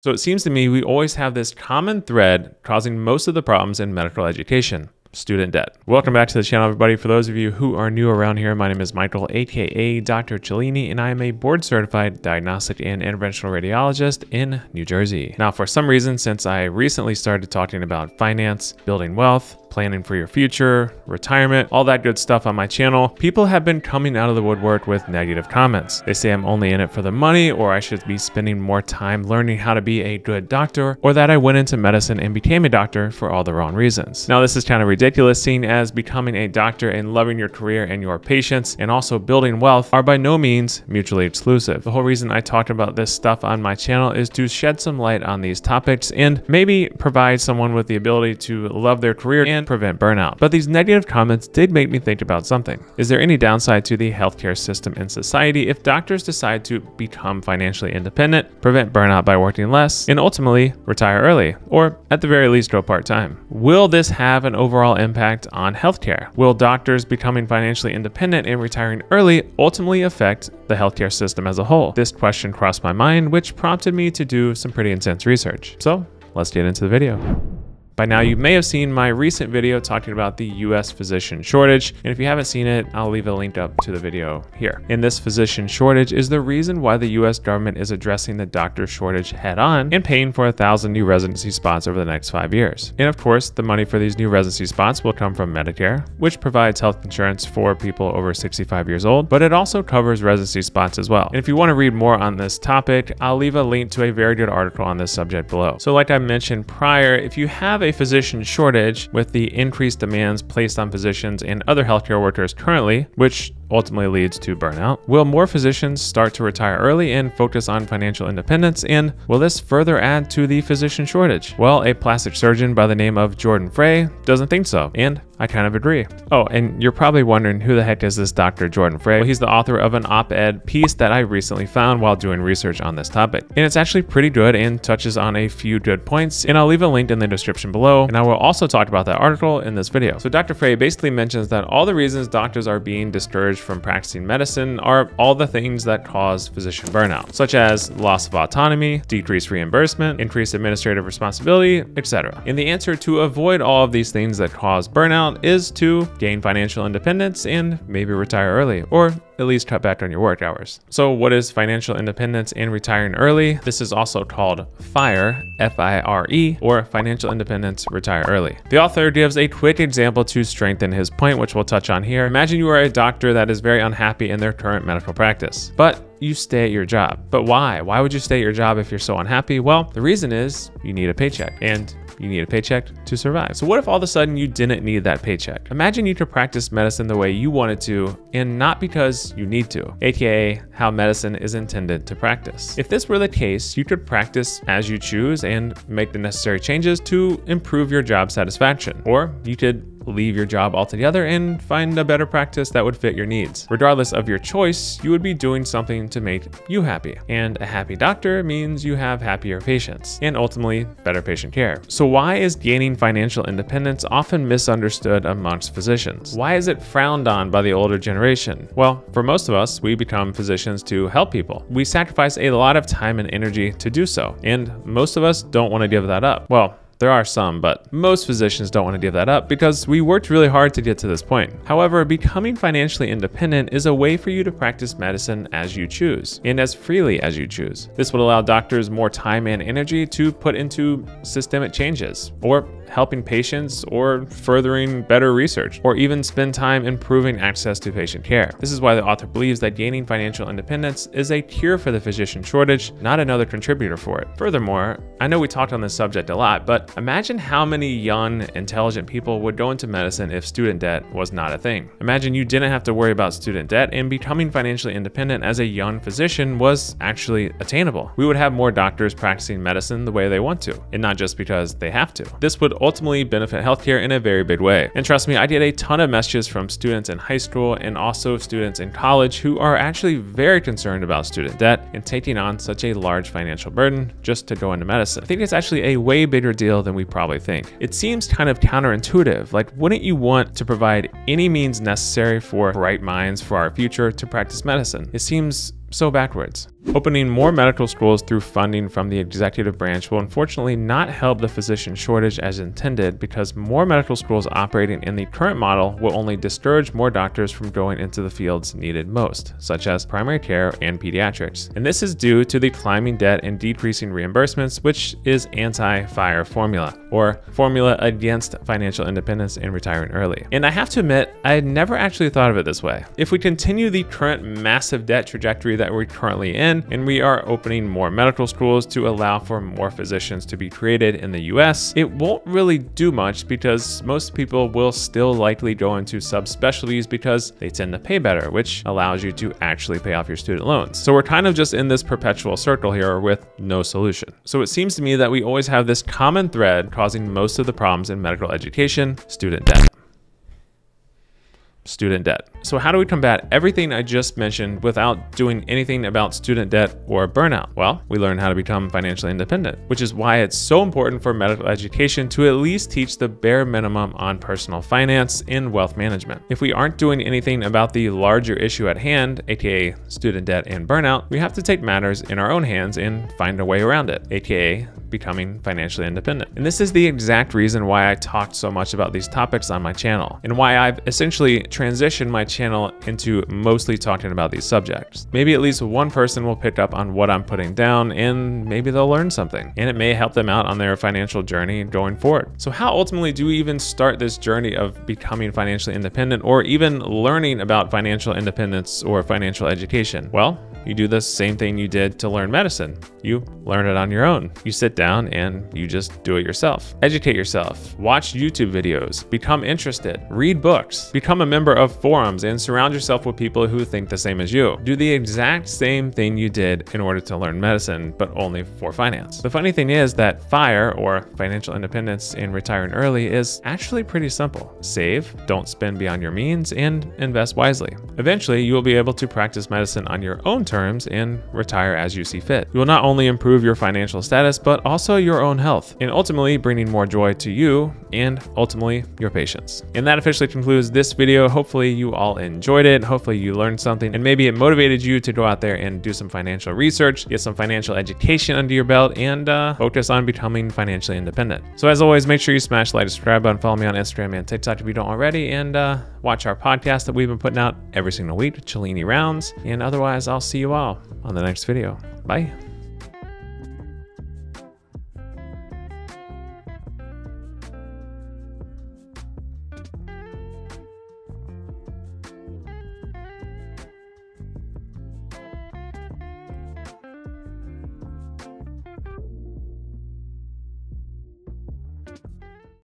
So it seems to me we always have this common thread causing most of the problems in medical education student debt. Welcome back to the channel, everybody. For those of you who are new around here, my name is Michael, aka Dr. Cellini, and I am a board certified diagnostic and interventional radiologist in New Jersey. Now, for some reason, since I recently started talking about finance, building wealth, planning for your future, retirement, all that good stuff on my channel, people have been coming out of the woodwork with negative comments. They say I'm only in it for the money, or I should be spending more time learning how to be a good doctor, or that I went into medicine and became a doctor for all the wrong reasons. Now, this is kind of ridiculous, seeing as becoming a doctor and loving your career and your patients, and also building wealth are by no means mutually exclusive. The whole reason I talked about this stuff on my channel is to shed some light on these topics and maybe provide someone with the ability to love their career and prevent burnout. But these negative comments did make me think about something. Is there any downside to the healthcare system in society if doctors decide to become financially independent, prevent burnout by working less, and ultimately retire early, or at the very least go part time? Will this have an overall impact on healthcare? Will doctors becoming financially independent and retiring early ultimately affect the healthcare system as a whole? This question crossed my mind, which prompted me to do some pretty intense research. So let's get into the video. By now, you may have seen my recent video talking about the US physician shortage, and if you haven't seen it, I'll leave a link up to the video here. And this physician shortage is the reason why the US government is addressing the doctor shortage head on and paying for a thousand new residency spots over the next five years. And of course, the money for these new residency spots will come from Medicare, which provides health insurance for people over 65 years old, but it also covers residency spots as well. And if you want to read more on this topic, I'll leave a link to a very good article on this subject below. So like I mentioned prior, if you have a a physician shortage with the increased demands placed on physicians and other healthcare workers currently, which ultimately leads to burnout? Will more physicians start to retire early and focus on financial independence? And will this further add to the physician shortage? Well, a plastic surgeon by the name of Jordan Frey doesn't think so, and I kind of agree. Oh, and you're probably wondering who the heck is this Dr. Jordan Frey? Well, he's the author of an op ed piece that I recently found while doing research on this topic. And it's actually pretty good and touches on a few good points, and I'll leave a link in the description below. And I will also talk about that article in this video. So, Dr. Frey basically mentions that all the reasons doctors are being discouraged from practicing medicine are all the things that cause physician burnout, such as loss of autonomy, decreased reimbursement, increased administrative responsibility, etc. And the answer to avoid all of these things that cause burnout is to gain financial independence and maybe retire early, or at least cut back on your work hours. So what is financial independence and retiring early? This is also called FIRE, F-I-R-E, or financial independence, retire early. The author gives a quick example to strengthen his point, which we'll touch on here. Imagine you are a doctor that is very unhappy in their current medical practice, but you stay at your job. But why? Why would you stay at your job if you're so unhappy? Well, the reason is you need a paycheck and you need a paycheck to survive. So what if all of a sudden you didn't need that paycheck? Imagine you could practice medicine the way you wanted to and not because you need to, aka how medicine is intended to practice. If this were the case, you could practice as you choose and make the necessary changes to improve your job satisfaction. Or you could leave your job altogether and find a better practice that would fit your needs. Regardless of your choice, you would be doing something to make you happy. And a happy doctor means you have happier patients and ultimately better patient care. So why is gaining financial independence often misunderstood amongst physicians? Why is it frowned on by the older generation? Well, for most of us, we become physicians to help people. We sacrifice a lot of time and energy to do so, and most of us don't want to give that up. Well, there are some, but most physicians don't want to give that up because we worked really hard to get to this point. However, becoming financially independent is a way for you to practice medicine as you choose and as freely as you choose. This would allow doctors more time and energy to put into systemic changes or helping patients or furthering better research, or even spend time improving access to patient care. This is why the author believes that gaining financial independence is a cure for the physician shortage, not another contributor for it. Furthermore, I know we talked on this subject a lot, but imagine how many young, intelligent people would go into medicine if student debt was not a thing. Imagine you didn't have to worry about student debt and becoming financially independent as a young physician was actually attainable. We would have more doctors practicing medicine the way they want to, and not just because they have to. This would ultimately benefit healthcare in a very big way. And trust me, I get a ton of messages from students in high school and also students in college who are actually very concerned about student debt and taking on such a large financial burden just to go into medicine. I think it's actually a way bigger deal than we probably think. It seems kind of counterintuitive. Like, wouldn't you want to provide any means necessary for bright minds for our future to practice medicine? It seems so backwards. Opening more medical schools through funding from the executive branch will unfortunately not help the physician shortage as intended because more medical schools operating in the current model will only discourage more doctors from going into the fields needed most, such as primary care and pediatrics. And this is due to the climbing debt and decreasing reimbursements, which is anti-FIRE formula, or formula against financial independence and retiring early. And I have to admit, I had never actually thought of it this way. If we continue the current massive debt trajectory that we're currently in, and we are opening more medical schools to allow for more physicians to be created in the US, it won't really do much because most people will still likely go into subspecialties because they tend to pay better, which allows you to actually pay off your student loans. So we're kind of just in this perpetual circle here with no solution. So it seems to me that we always have this common thread causing most of the problems in medical education, student debt student debt. So how do we combat everything I just mentioned without doing anything about student debt or burnout? Well, we learn how to become financially independent, which is why it's so important for medical education to at least teach the bare minimum on personal finance and wealth management. If we aren't doing anything about the larger issue at hand, aka student debt and burnout, we have to take matters in our own hands and find a way around it, aka becoming financially independent. And this is the exact reason why I talked so much about these topics on my channel and why I've essentially transitioned my channel into mostly talking about these subjects. Maybe at least one person will pick up on what I'm putting down and maybe they'll learn something and it may help them out on their financial journey going forward. So how ultimately do we even start this journey of becoming financially independent or even learning about financial independence or financial education? Well, you do the same thing you did to learn medicine. You learn it on your own. You sit down and you just do it yourself. Educate yourself, watch YouTube videos, become interested, read books, become a member of forums, and surround yourself with people who think the same as you. Do the exact same thing you did in order to learn medicine, but only for finance. The funny thing is that FIRE, or financial independence in retiring early, is actually pretty simple. Save, don't spend beyond your means, and invest wisely. Eventually, you will be able to practice medicine on your own terms terms and retire as you see fit. You will not only improve your financial status, but also your own health, and ultimately bringing more joy to you and ultimately your patients. And that officially concludes this video. Hopefully you all enjoyed it. Hopefully you learned something and maybe it motivated you to go out there and do some financial research, get some financial education under your belt, and uh, focus on becoming financially independent. So as always, make sure you smash the like, subscribe button, follow me on Instagram and TikTok if you don't already, and uh, watch our podcast that we've been putting out every single week, Cellini Rounds. And otherwise, I'll see you all on the next video. Bye.